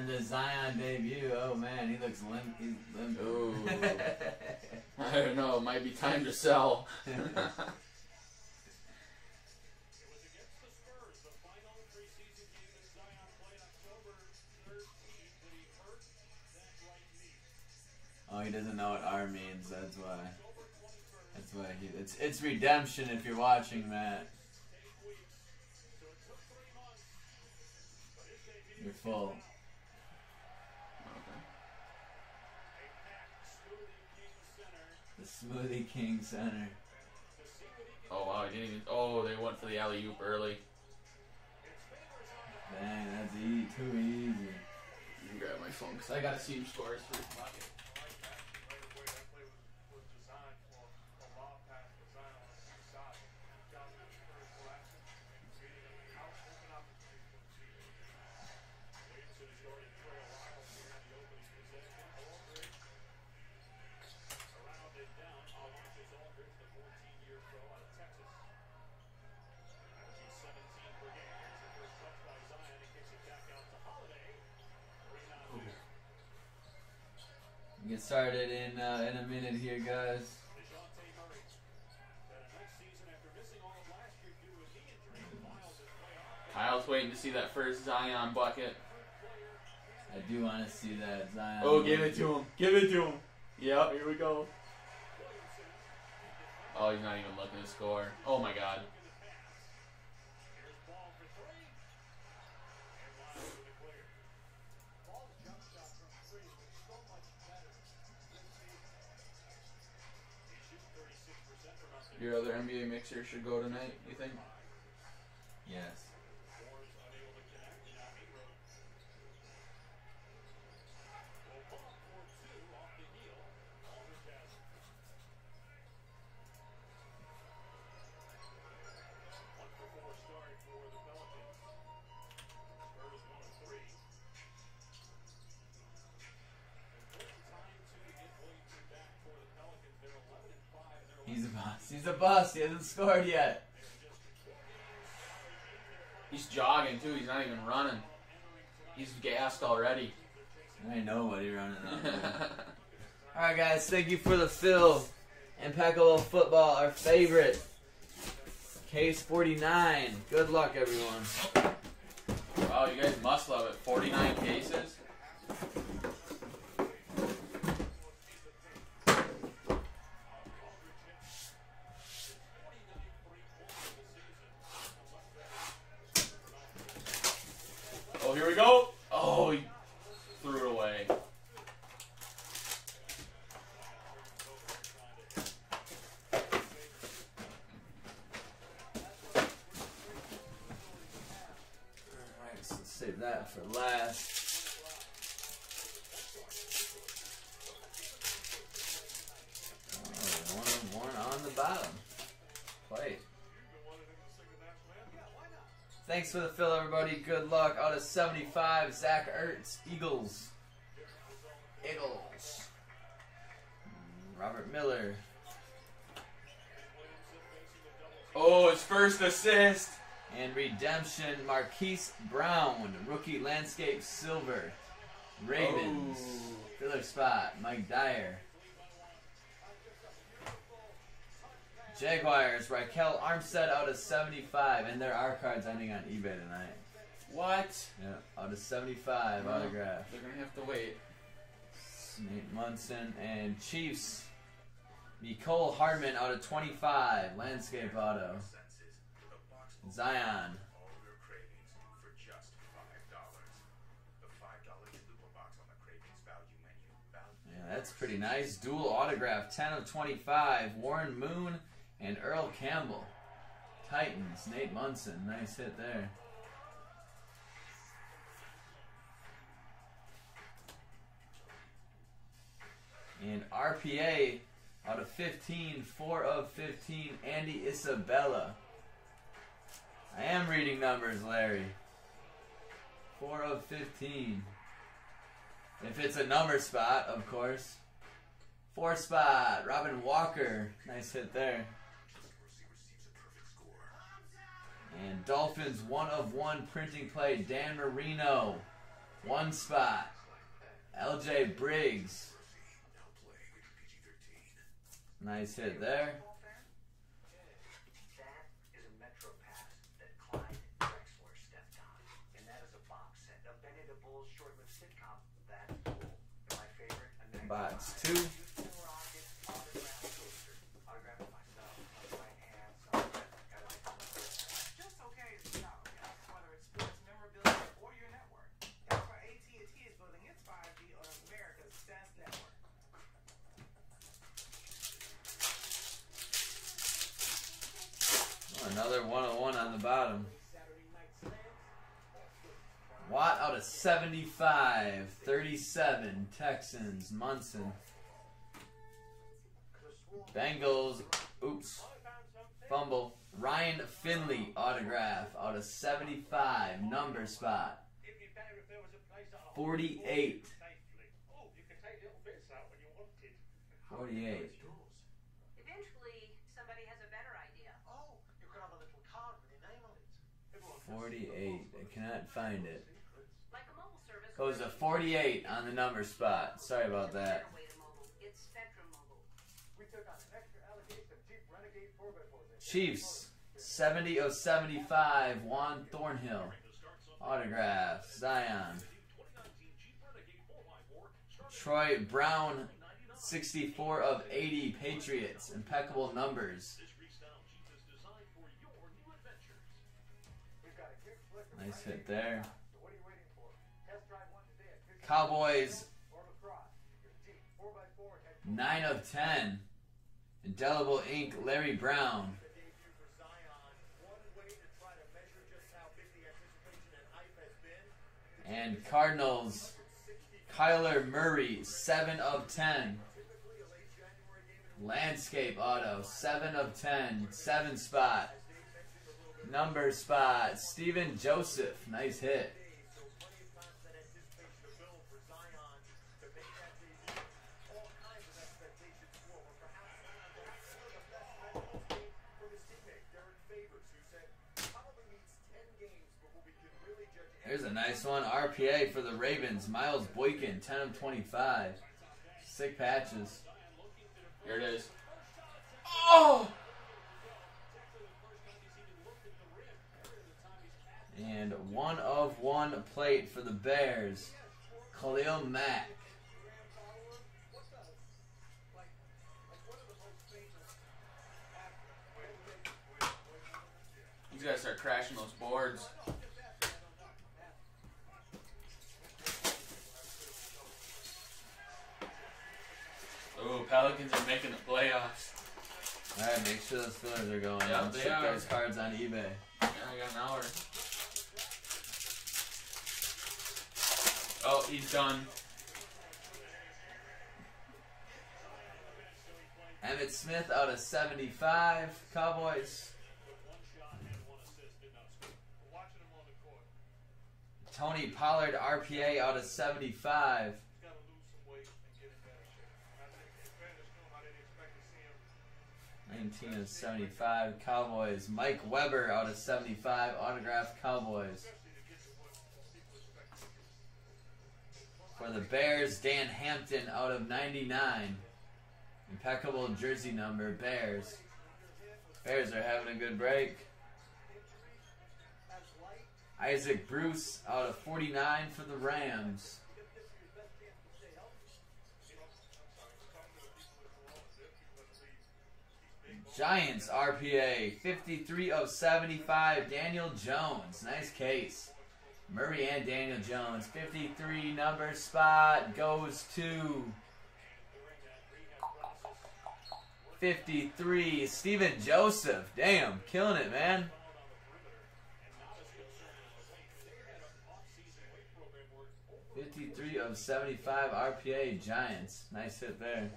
During the Zion debut, oh man, he looks limp. He's limp. Ooh. I don't know. It might be time to sell. oh, he doesn't know what R means. That's why. That's why he. It's it's redemption if you're watching, Matt. You're full. Smoothie King Center. Oh wow, he didn't even. Oh, they went for the alley oop early. Dang, that's e too easy. You can grab my phone because I gotta see who scores for his pocket. Get started in uh, in a minute here, guys. Kyle's waiting to see that first Zion bucket. I do want to see that Zion. Oh, give it to him. Give it to him. Yep, here we go. Oh, he's not even looking to score. Oh my god. Your other NBA mixer should go tonight, you think? Yes. He hasn't scored yet. He's jogging too, he's not even running. He's gassed already. I know what he's running on. All right, guys. Thank you for the fill. Impeccable football, our favorite. Case 49. Good luck, everyone. Wow, you guys must love it. 49 cases. That for last. One, one on the bottom. Play. Thanks for the fill, everybody. Good luck. Out of 75, Zach Ertz, Eagles. Eagles. Robert Miller. Oh, his first assist. And redemption, Marquise Brown, rookie landscape silver. Ravens, Oh. filler spot, Mike Dyer. Jaguars, Ryquell Armstead out of 75, and there are cards ending on eBay tonight. What? Yeah, out of 75 Wow. autograph. They're gonna have to wait. Nate Munson and Chiefs. Mecole Hardman out of 25, landscape auto. Zion. Yeah, that's pretty nice. Dual autograph, 10 of 25. Warren Moon and Earl Campbell. Titans, Nate Munson. Nice hit there. And RPA out of 15, 4 of 15, Andy Isabella. I am reading numbers, Larry. 4 of 15. If it's a number spot, of course. Four spot, Robin Walker. Nice hit there. And Dolphins one of one printing play, Dan Marino. One spot. LJ Briggs. Nice hit there. That is a Metro Pass that Clyde Drexler stepped on. And that is a box set of Benny the Bull's short-lived sitcom, That's Cool. And my favorite, a neck Box line. two. Rocket autographed poster. Autographed it myself. On my hand, somewhere. Got it on the wrist. Just okay is solid, guys. Whether it's sports memorabilia or your network. That's why AT&T is building its 5G on America's best network. Oh, another 101 on the bottom. Saturday. Watt out of 75. 37. Texans. Munson. Bengals. Oops. Fumble. Ryan Finley autograph out of 75. Number spot. 48. 48. Eventually, somebody has a better idea. Oh, you could have a little card with your name on it. 48. I cannot find it. Like a mobile service. Goes to 48 on the number spot. Sorry about that. Better way to mobile. It's Spectrum Mobile. We took on an extra allocation of Jeep Renegade 4x4s. Chiefs. 70 of 75. Juan Thornhill. Autograph. Zion. Troy Brown. 64 of 80. Patriots. Impeccable numbers. We've got a gift flicker Nice hit there. Cowboys. or lacrosse. Your Jeep 4x4 head 9 of 10. Indelible ink. Larry Brown. the debut for Zion. One way to try to measure just how big the anticipation and hype has been. And Cardinals. Kyler Murray. 7 of 10. Landscape auto, 7 of 10, 7 spot. Number spot, Steven Joseph, nice hit. There's a nice one, RPA for the Ravens, Miles Boykin, 10 of 25. Sick patches. Here it is. Oh! And one of one plate for the Bears, Khalil Mack. He's got to start crashing those boards. Ooh, Pelicans are making the playoffs. Alright, make sure those fillers are going. Yeah, I'll they check are. those cards on eBay. Yeah, I got an hour. Oh, he's done. Emmitt Smith out of 75, Cowboys. Tony Pollard RPA out of 75. 19 of 75, Cowboys. Mike Weber out of 75, autographed Cowboys. For the Bears, Dan Hampton out of 99. Impeccable jersey number, Bears. Bears are having a good break. Isaac Bruce out of 49 for the Rams. Giants RPA 53 of 75. Daniel Jones. Nice case. Murray and Daniel Jones. 53 number spot goes to 53. Steven Joseph. Damn, killing it, man. Fifty-three of 75 RPA Giants. Nice hit there.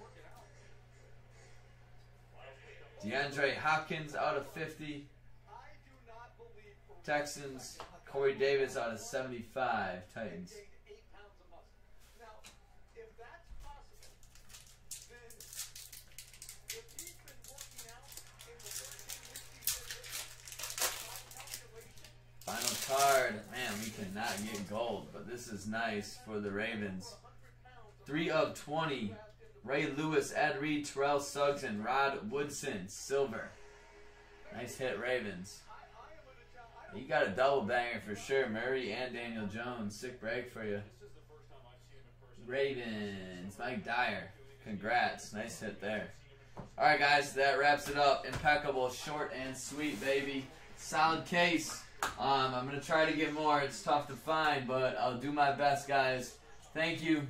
DeAndre Hopkins out of 50. Texans. Corey Davis out of 75. Titans. eight pounds of muscle. Now, if that's possible, then if he's been working out in the 13 weeks he's been with us, by calculation, Final card. Man, we cannot get gold, but this is nice for the Ravens. 3 of 20. Ray Lewis, Ed Reed, Terrell Suggs, and Rod Woodson. Silver. Nice hit, Ravens. You got a double banger for sure. Murray and Daniel Jones. Sick break for you. Ravens. Mike Dyer. Congrats. Nice hit there. Alright, guys. That wraps it up. Impeccable. Short and sweet, baby. Solid case. Um, I'm going to try to get more. It's tough to find, but I'll do my best, guys. Thank you.